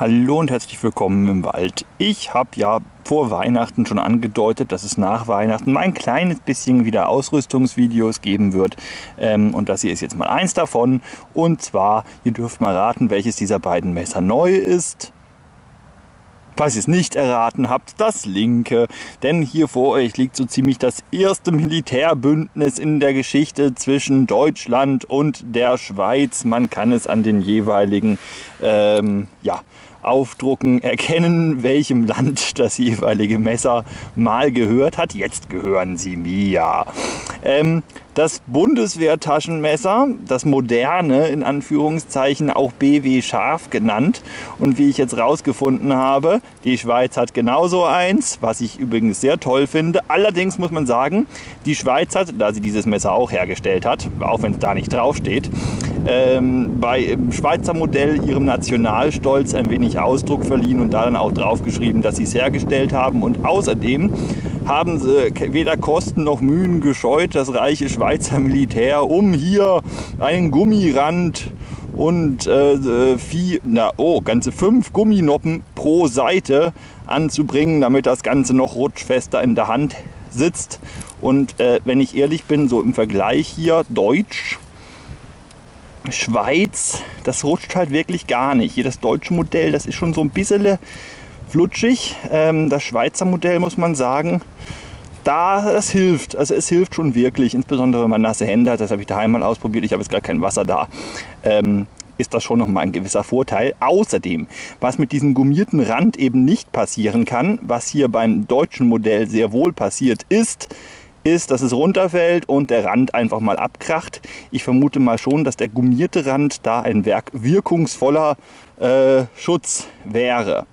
Hallo und herzlich willkommen im Wald. Ich habe ja vor Weihnachten schon angedeutet, dass es nach Weihnachten mal ein kleines bisschen wieder Ausrüstungsvideos geben wird. Ähm, und das hier ist jetzt mal eins davon. Und zwar, ihr dürft mal raten, welches dieser beiden Messer neu ist. Falls ihr es nicht erraten habt, das linke. Denn hier vor euch liegt so ziemlich das erste Militärbündnis in der Geschichte zwischen Deutschland und der Schweiz. Man kann es an den jeweiligen ähm, ja, aufdrucken, erkennen, welchem Land das jeweilige Messer mal gehört hat. Jetzt gehören sie mir. Ähm, das Bundeswehrtaschenmesser, das moderne in Anführungszeichen auch BW Scharf genannt. Und wie ich jetzt rausgefunden habe, die Schweiz hat genauso eins, was ich übrigens sehr toll finde. Allerdings muss man sagen, die Schweiz hat, da sie dieses Messer auch hergestellt hat, auch wenn es da nicht draufsteht, ähm, bei Schweizer Modell ihrem Nationalstolz ein wenig Ausdruck verliehen und da dann auch draufgeschrieben, dass sie es hergestellt haben. Und außerdem haben sie weder Kosten noch Mühen gescheut, das reiche Schweizer Militär, um hier einen Gummirand und äh, vier, na, oh, ganze fünf Gumminoppen pro Seite anzubringen, damit das Ganze noch rutschfester in der Hand sitzt. Und äh, wenn ich ehrlich bin, so im Vergleich hier, Deutsch, Schweiz, das rutscht halt wirklich gar nicht. Hier das deutsche Modell, das ist schon so ein bisschen flutschig. Ähm, das Schweizer Modell muss man sagen, da es hilft. Also es hilft schon wirklich, insbesondere wenn man nasse Hände hat. Das habe ich daheim mal ausprobiert. Ich habe jetzt gar kein Wasser da. Ähm, ist das schon nochmal ein gewisser Vorteil. Außerdem, was mit diesem gummierten Rand eben nicht passieren kann, was hier beim deutschen Modell sehr wohl passiert ist, ist, dass es runterfällt und der Rand einfach mal abkracht. Ich vermute mal schon, dass der gummierte Rand da ein Werk wirkungsvoller äh, Schutz wäre.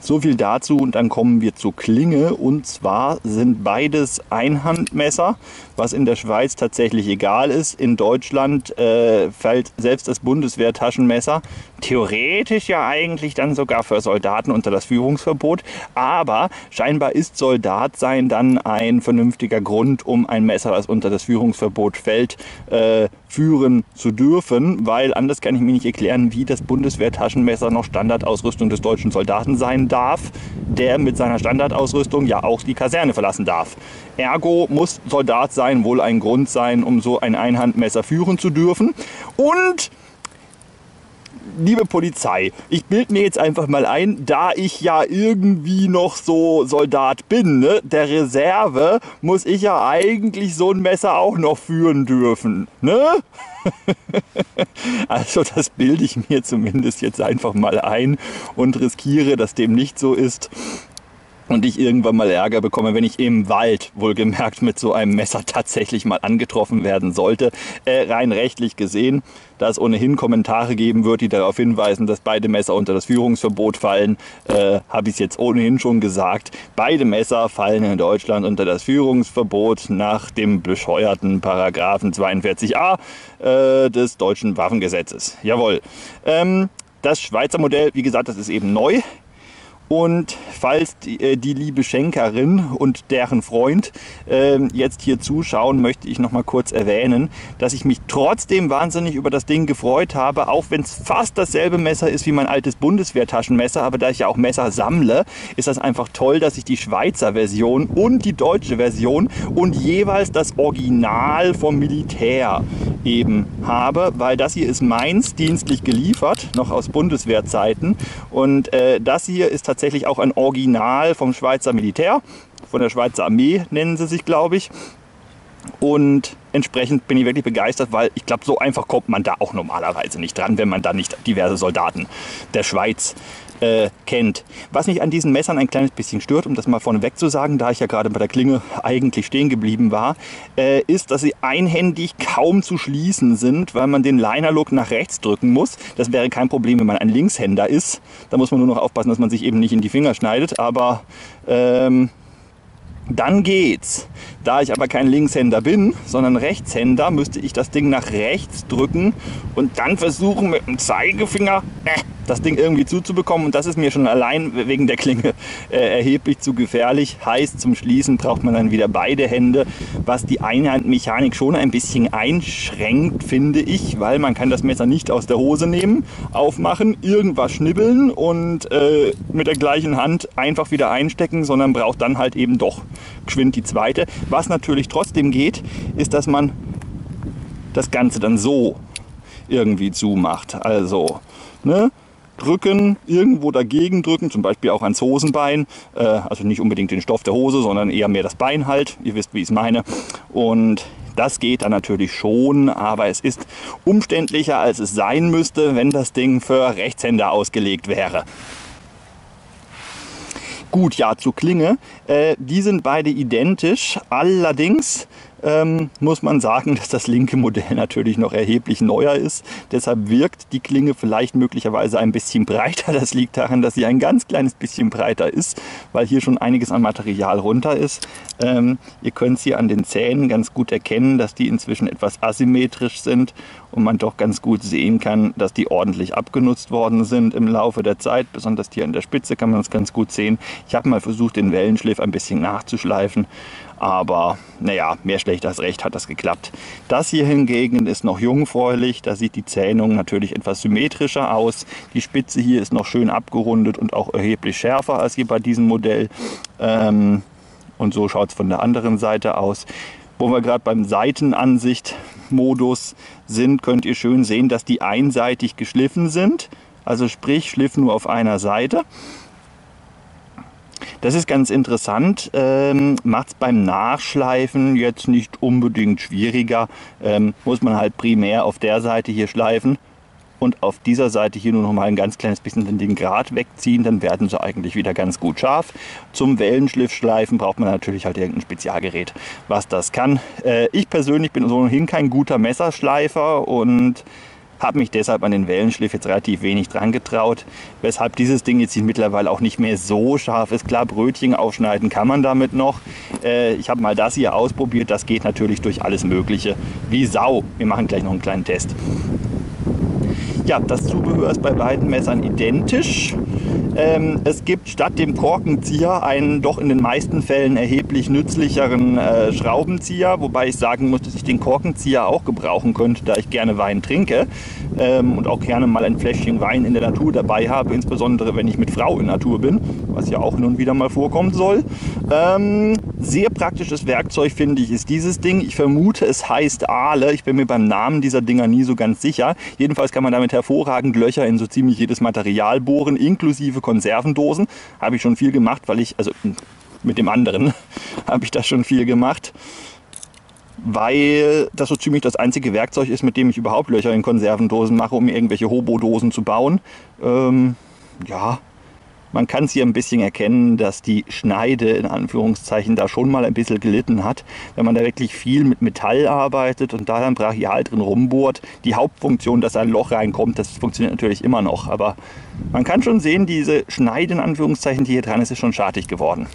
So viel dazu und dann kommen wir zur Klinge und zwar sind beides Einhandmesser, was in der Schweiz tatsächlich egal ist. In Deutschland äh, fällt selbst das Bundeswehrtaschenmesser theoretisch ja eigentlich dann sogar für Soldaten unter das Führungsverbot, aber scheinbar ist Soldat sein dann ein vernünftiger Grund, um ein Messer, das unter das Führungsverbot fällt, äh, führen zu dürfen, weil anders kann ich mir nicht erklären, wie das Bundeswehrtaschenmesser noch Standardausrüstung des deutschen Soldaten sein darf, der mit seiner Standardausrüstung ja auch die Kaserne verlassen darf. Ergo muss Soldat sein wohl ein Grund sein, um so ein Einhandmesser führen zu dürfen. Und liebe Polizei, ich bilde mir jetzt einfach mal ein, da ich ja irgendwie noch so Soldat bin, ne, der Reserve, muss ich ja eigentlich so ein Messer auch noch führen dürfen. Ne? also das bilde ich mir zumindest jetzt einfach mal ein und riskiere, dass dem nicht so ist und ich irgendwann mal Ärger bekomme, wenn ich im Wald wohlgemerkt mit so einem Messer tatsächlich mal angetroffen werden sollte. Äh, rein rechtlich gesehen, da es ohnehin Kommentare geben wird, die darauf hinweisen, dass beide Messer unter das Führungsverbot fallen, äh, habe ich es jetzt ohnehin schon gesagt. Beide Messer fallen in Deutschland unter das Führungsverbot nach dem bescheuerten Paragraphen 42a äh, des deutschen Waffengesetzes. Jawohl. Ähm, das Schweizer Modell, wie gesagt, das ist eben neu. Und falls die, äh, die, liebe Schenkerin und deren Freund äh, jetzt hier zuschauen, möchte ich noch mal kurz erwähnen, dass ich mich trotzdem wahnsinnig über das Ding gefreut habe, auch wenn es fast dasselbe Messer ist wie mein altes Bundeswehrtaschenmesser. Aber da ich ja auch Messer sammle, ist das einfach toll, dass ich die Schweizer Version und die deutsche Version und jeweils das Original vom Militär eben habe, weil das hier ist meins dienstlich geliefert, noch aus Bundeswehrzeiten. Und äh, das hier ist tatsächlich tatsächlich auch ein Original vom Schweizer Militär, von der Schweizer Armee nennen sie sich, glaube ich. Und entsprechend bin ich wirklich begeistert, weil ich glaube, so einfach kommt man da auch normalerweise nicht dran, wenn man da nicht diverse Soldaten der Schweiz äh, kennt. Was mich an diesen Messern ein kleines bisschen stört, um das mal vorneweg zu sagen, da ich ja gerade bei der Klinge eigentlich stehen geblieben war, äh, ist, dass sie einhändig kaum zu schließen sind, weil man den Liner-Look nach rechts drücken muss. Das wäre kein Problem, wenn man ein Linkshänder ist. Da muss man nur noch aufpassen, dass man sich eben nicht in die Finger schneidet. Aber ähm, dann geht's. Da ich aber kein Linkshänder bin, sondern Rechtshänder, müsste ich das Ding nach rechts drücken und dann versuchen mit dem Zeigefinger äh, das Ding irgendwie zuzubekommen. Und das ist mir schon allein wegen der Klinge äh, erheblich zu gefährlich. Heißt, zum Schließen braucht man dann wieder beide Hände, was die Einhandmechanik schon ein bisschen einschränkt, finde ich, weil man kann das Messer nicht aus der Hose nehmen, aufmachen, irgendwas schnibbeln und äh, mit der gleichen Hand einfach wieder einstecken, sondern braucht dann halt eben doch geschwind die zweite. Was natürlich trotzdem geht, ist, dass man das Ganze dann so irgendwie zumacht. Also, ne? drücken, irgendwo dagegen drücken, zum Beispiel auch ans Hosenbein. Äh, also nicht unbedingt den Stoff der Hose, sondern eher mehr das Bein halt. Ihr wisst, wie ich es meine. Und das geht dann natürlich schon, aber es ist umständlicher, als es sein müsste, wenn das Ding für Rechtshänder ausgelegt wäre. Gut, ja, zur Klinge. Äh, die sind beide identisch. Allerdings ähm, muss man sagen, dass das linke Modell natürlich noch erheblich neuer ist. Deshalb wirkt die Klinge vielleicht möglicherweise ein bisschen breiter. Das liegt daran, dass sie ein ganz kleines bisschen breiter ist, weil hier schon einiges an Material runter ist. Ähm, ihr könnt sie an den Zähnen ganz gut erkennen, dass die inzwischen etwas asymmetrisch sind und man doch ganz gut sehen kann, dass die ordentlich abgenutzt worden sind im Laufe der Zeit. Besonders hier an der Spitze kann man es ganz gut sehen. Ich habe mal versucht, den Wellenschliff ein bisschen nachzuschleifen. Aber naja, mehr schlecht als recht hat das geklappt. Das hier hingegen ist noch jungfräulich. Da sieht die Zähnung natürlich etwas symmetrischer aus. Die Spitze hier ist noch schön abgerundet und auch erheblich schärfer als hier bei diesem Modell. Ähm, und so schaut es von der anderen Seite aus. Wo wir gerade beim Seitenansicht-Modus sind, könnt ihr schön sehen, dass die einseitig geschliffen sind. Also sprich, Schliff nur auf einer Seite. Das ist ganz interessant, ähm, macht es beim Nachschleifen jetzt nicht unbedingt schwieriger. Ähm, muss man halt primär auf der Seite hier schleifen und auf dieser Seite hier nur noch mal ein ganz kleines bisschen den Grat wegziehen, dann werden sie eigentlich wieder ganz gut scharf. Zum Wellenschliffschleifen braucht man natürlich halt irgendein Spezialgerät, was das kann. Äh, ich persönlich bin ohnehin kein guter Messerschleifer und habe mich deshalb an den Wellenschliff jetzt relativ wenig dran getraut, weshalb dieses Ding jetzt mittlerweile auch nicht mehr so scharf ist. Klar, Brötchen aufschneiden kann man damit noch. Äh, ich habe mal das hier ausprobiert, das geht natürlich durch alles Mögliche. Wie Sau. Wir machen gleich noch einen kleinen Test. Ja, das Zubehör ist bei beiden Messern identisch. Ähm, es gibt statt dem Korkenzieher einen doch in den meisten Fällen erheblich nützlicheren äh, Schraubenzieher, wobei ich sagen muss, dass ich den Korkenzieher auch gebrauchen könnte, da ich gerne Wein trinke ähm, und auch gerne mal ein Fläschchen Wein in der Natur dabei habe, insbesondere wenn ich mit Frau in Natur bin, was ja auch nun wieder mal vorkommen soll. Ähm, sehr praktisches Werkzeug finde ich ist dieses Ding. Ich vermute, es heißt Aale. Ich bin mir beim Namen dieser Dinger nie so ganz sicher. Jedenfalls kann man damit hervorragend Löcher in so ziemlich jedes Material bohren, inklusive Konservendosen. Habe ich schon viel gemacht, weil ich, also mit dem anderen habe ich das schon viel gemacht, weil das so ziemlich das einzige Werkzeug ist, mit dem ich überhaupt Löcher in Konservendosen mache, um irgendwelche Hobo-Dosen zu bauen. Ähm, ja, man kann es hier ein bisschen erkennen, dass die Schneide in Anführungszeichen da schon mal ein bisschen gelitten hat. Wenn man da wirklich viel mit Metall arbeitet und da dann brachial drin rumbohrt, die Hauptfunktion, dass ein Loch reinkommt, das funktioniert natürlich immer noch. Aber man kann schon sehen, diese Schneide in Anführungszeichen, die hier dran ist, ist schon schartig geworden.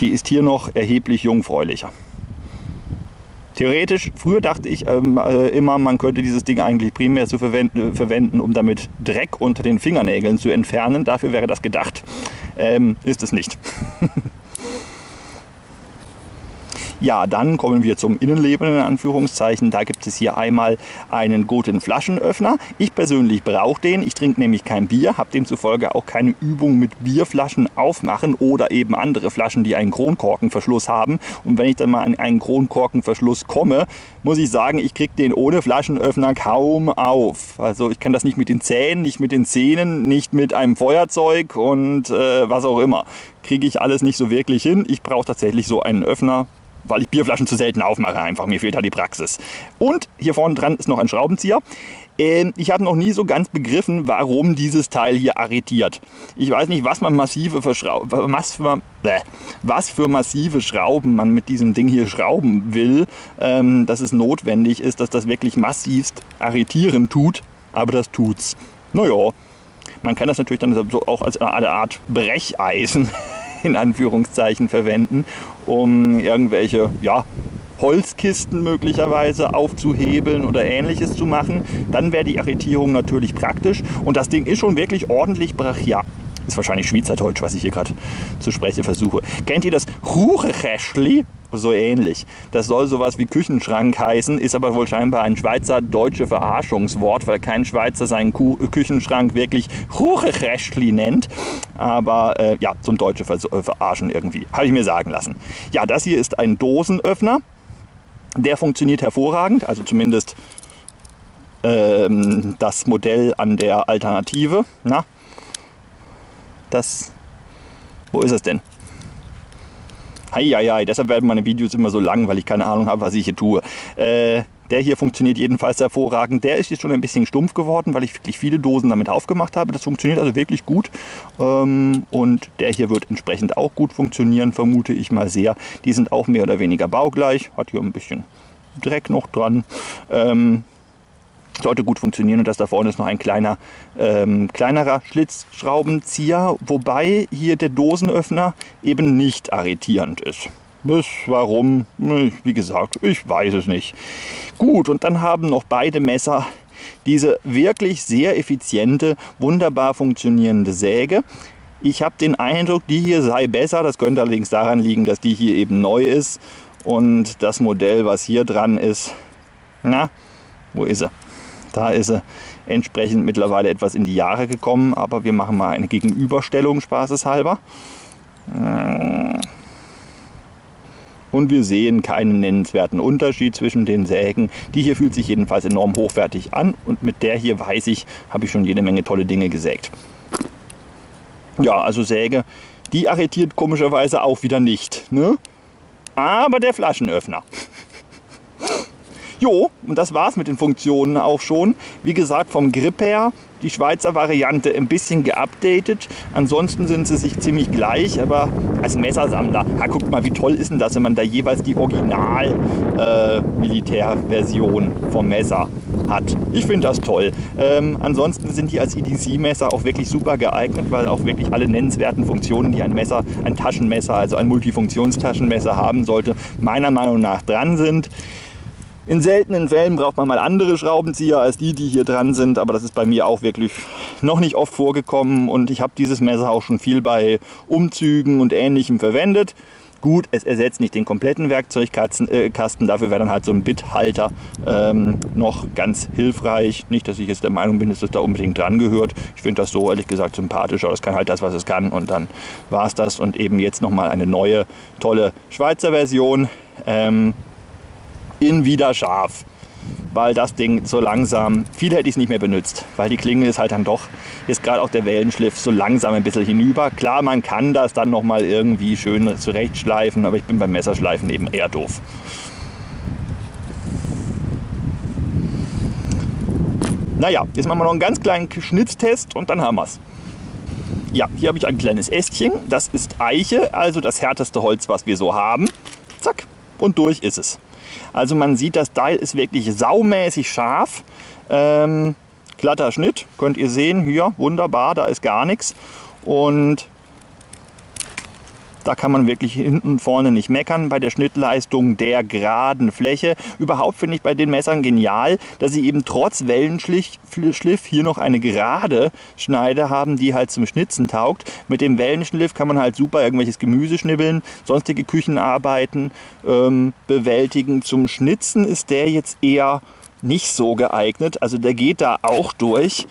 Die ist hier noch erheblich jungfräulicher. Theoretisch, früher dachte ich ähm, äh, immer, man könnte dieses Ding eigentlich primär zu verwenden, verwenden, um damit Dreck unter den Fingernägeln zu entfernen. Dafür wäre das gedacht. Ähm, ist es nicht. Ja, dann kommen wir zum Innenleben in Anführungszeichen. Da gibt es hier einmal einen guten Flaschenöffner. Ich persönlich brauche den. Ich trinke nämlich kein Bier, habe demzufolge auch keine Übung mit Bierflaschen aufmachen oder eben andere Flaschen, die einen Kronkorkenverschluss haben. Und wenn ich dann mal an einen Kronkorkenverschluss komme, muss ich sagen, ich kriege den ohne Flaschenöffner kaum auf. Also ich kann das nicht mit den Zähnen, nicht mit den Zähnen, nicht mit einem Feuerzeug und äh, was auch immer. Kriege ich alles nicht so wirklich hin. Ich brauche tatsächlich so einen Öffner, weil ich Bierflaschen zu selten aufmache einfach. Mir fehlt da die Praxis. Und hier vorne dran ist noch ein Schraubenzieher. Ähm, ich habe noch nie so ganz begriffen, warum dieses Teil hier arretiert. Ich weiß nicht, was man massive was für, was für massive Schrauben man mit diesem Ding hier schrauben will, ähm, dass es notwendig ist, dass das wirklich massivst arretieren tut. Aber das tut's. Naja, man kann das natürlich dann auch als eine Art Brecheisen in Anführungszeichen verwenden, um irgendwelche ja, Holzkisten möglicherweise aufzuhebeln oder ähnliches zu machen, dann wäre die Arretierung natürlich praktisch. Und das Ding ist schon wirklich ordentlich brachial. Ist wahrscheinlich Schweizerdeutsch, was ich hier gerade zu sprechen versuche. Kennt ihr das Huchekäschli? So ähnlich. Das soll sowas wie Küchenschrank heißen, ist aber wohl scheinbar ein Schweizer-deutsche Verarschungswort, weil kein Schweizer seinen Kuh Küchenschrank wirklich Huchekäschli nennt. Aber äh, ja, zum Deutsche äh, verarschen irgendwie. Habe ich mir sagen lassen. Ja, das hier ist ein Dosenöffner. Der funktioniert hervorragend, also zumindest ähm, das Modell an der Alternative. Na, das. Wo ist es denn? Heieiei, deshalb werden meine Videos immer so lang, weil ich keine Ahnung habe, was ich hier tue. Äh, der hier funktioniert jedenfalls hervorragend. Der ist jetzt schon ein bisschen stumpf geworden, weil ich wirklich viele Dosen damit aufgemacht habe. Das funktioniert also wirklich gut. Ähm, und der hier wird entsprechend auch gut funktionieren, vermute ich mal sehr. Die sind auch mehr oder weniger baugleich. Hat hier ein bisschen Dreck noch dran. Sollte gut funktionieren und das da vorne ist noch ein kleiner, ähm, kleinerer Schlitzschraubenzieher, wobei hier der Dosenöffner eben nicht arretierend ist. Bis warum? Wie gesagt, ich weiß es nicht. Gut, und dann haben noch beide Messer diese wirklich sehr effiziente, wunderbar funktionierende Säge. Ich habe den Eindruck, die hier sei besser. Das könnte allerdings daran liegen, dass die hier eben neu ist. Und das Modell, was hier dran ist, na, wo ist er? Da ist er entsprechend mittlerweile etwas in die Jahre gekommen, aber wir machen mal eine Gegenüberstellung spaßeshalber. Und wir sehen keinen nennenswerten Unterschied zwischen den Sägen. Die hier fühlt sich jedenfalls enorm hochwertig an und mit der hier weiß ich, habe ich schon jede Menge tolle Dinge gesägt. Ja, also Säge, die arretiert komischerweise auch wieder nicht. Ne? Aber der Flaschenöffner. Jo, und das war's mit den Funktionen auch schon. Wie gesagt, vom Grip her die Schweizer Variante ein bisschen geupdatet. Ansonsten sind sie sich ziemlich gleich, aber als Messersammler, ja, guckt mal, wie toll ist denn das, wenn man da jeweils die Original-Militärversion äh, vom Messer hat. Ich finde das toll. Ähm, ansonsten sind die als EDC-Messer auch wirklich super geeignet, weil auch wirklich alle nennenswerten Funktionen, die ein Messer, ein Taschenmesser, also ein Multifunktionstaschenmesser haben sollte, meiner Meinung nach dran sind. In seltenen Fällen braucht man mal andere Schraubenzieher als die, die hier dran sind, aber das ist bei mir auch wirklich noch nicht oft vorgekommen und ich habe dieses Messer auch schon viel bei Umzügen und ähnlichem verwendet. Gut, es ersetzt nicht den kompletten Werkzeugkasten, äh, dafür wäre dann halt so ein Bithalter ähm, noch ganz hilfreich. Nicht, dass ich jetzt der Meinung bin, dass das da unbedingt dran gehört. Ich finde das so ehrlich gesagt sympathisch, aber das kann halt das, was es kann und dann war es das. Und eben jetzt nochmal eine neue, tolle Schweizer Version. Ähm, in wieder scharf. Weil das Ding so langsam, viel hätte ich es nicht mehr benutzt, weil die Klinge ist halt dann doch, ist gerade auch der Wellenschliff so langsam ein bisschen hinüber. Klar, man kann das dann nochmal irgendwie schön zurechtschleifen, aber ich bin beim Messerschleifen eben eher doof. Naja, jetzt machen wir noch einen ganz kleinen Schnitztest und dann haben wir es. Ja, hier habe ich ein kleines Ästchen. Das ist Eiche, also das härteste Holz, was wir so haben. Zack, und durch ist es. Also man sieht, das Teil ist wirklich saumäßig scharf. Ähm, glatter Schnitt, könnt ihr sehen, hier wunderbar, da ist gar nichts. Und da kann man wirklich hinten vorne nicht meckern bei der Schnittleistung der geraden Fläche. Überhaupt finde ich bei den Messern genial, dass sie eben trotz Wellenschliff hier noch eine gerade Schneide haben, die halt zum Schnitzen taugt. Mit dem Wellenschliff kann man halt super irgendwelches Gemüse schnibbeln, sonstige Küchenarbeiten ähm, bewältigen. Zum Schnitzen ist der jetzt eher nicht so geeignet. Also der geht da auch durch,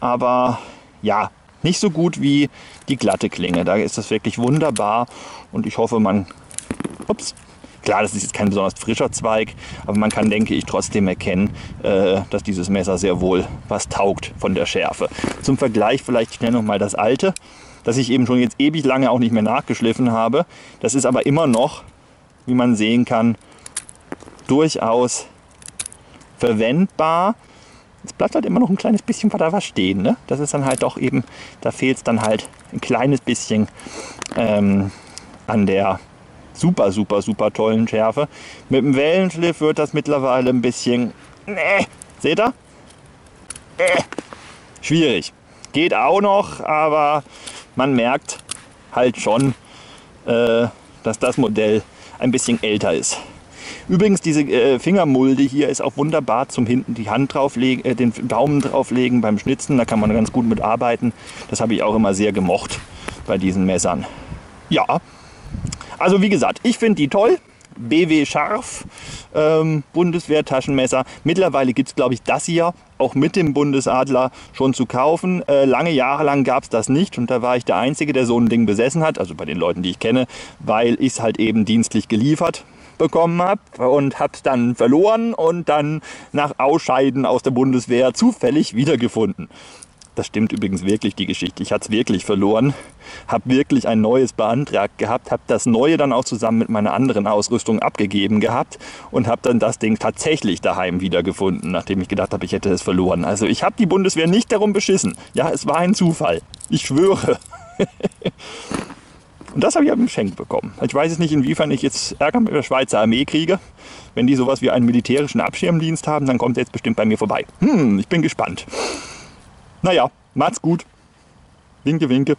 aber ja, nicht so gut wie die glatte Klinge. Da ist das wirklich wunderbar und ich hoffe, man. Ups. Klar, das ist jetzt kein besonders frischer Zweig, aber man kann, denke ich, trotzdem erkennen, äh, dass dieses Messer sehr wohl was taugt von der Schärfe. Zum Vergleich vielleicht schnell nochmal das alte, das ich eben schon jetzt ewig lange auch nicht mehr nachgeschliffen habe. Das ist aber immer noch, wie man sehen kann, durchaus verwendbar. Es bleibt halt immer noch ein kleines bisschen da was stehen. Ne? Das ist dann halt doch eben, da fehlt es dann halt ein kleines bisschen ähm, an der super, super, super tollen Schärfe. Mit dem Wellenschliff wird das mittlerweile ein bisschen, nee, seht ihr? Äh, schwierig. Geht auch noch, aber man merkt halt schon, äh, dass das Modell ein bisschen älter ist. Übrigens, diese äh, Fingermulde hier ist auch wunderbar zum hinten die Hand drauflegen, äh, den Daumen drauflegen beim Schnitzen. Da kann man ganz gut mit arbeiten. Das habe ich auch immer sehr gemocht bei diesen Messern. Ja, also wie gesagt, ich finde die toll. BW Scharf, ähm, Bundeswehr-Taschenmesser. Mittlerweile gibt es, glaube ich, das hier auch mit dem Bundesadler schon zu kaufen. Äh, lange Jahre lang gab es das nicht und da war ich der Einzige, der so ein Ding besessen hat, also bei den Leuten, die ich kenne, weil ich es halt eben dienstlich geliefert bekommen habe und habe es dann verloren und dann nach Ausscheiden aus der Bundeswehr zufällig wiedergefunden. Das stimmt übrigens wirklich, die Geschichte. Ich hatte es wirklich verloren, habe wirklich ein neues beantragt gehabt, habe das neue dann auch zusammen mit meiner anderen Ausrüstung abgegeben gehabt und habe dann das Ding tatsächlich daheim wiedergefunden, nachdem ich gedacht habe, ich hätte es verloren. Also ich habe die Bundeswehr nicht darum beschissen. Ja, es war ein Zufall. Ich schwöre. und das habe ich aber geschenkt bekommen. Ich weiß jetzt nicht, inwiefern ich jetzt Ärger mit der Schweizer Armee kriege. Wenn die sowas wie einen militärischen Abschirmdienst haben, dann kommt er jetzt bestimmt bei mir vorbei. Hm, ich bin gespannt. Naja, macht's gut. Winke, winke.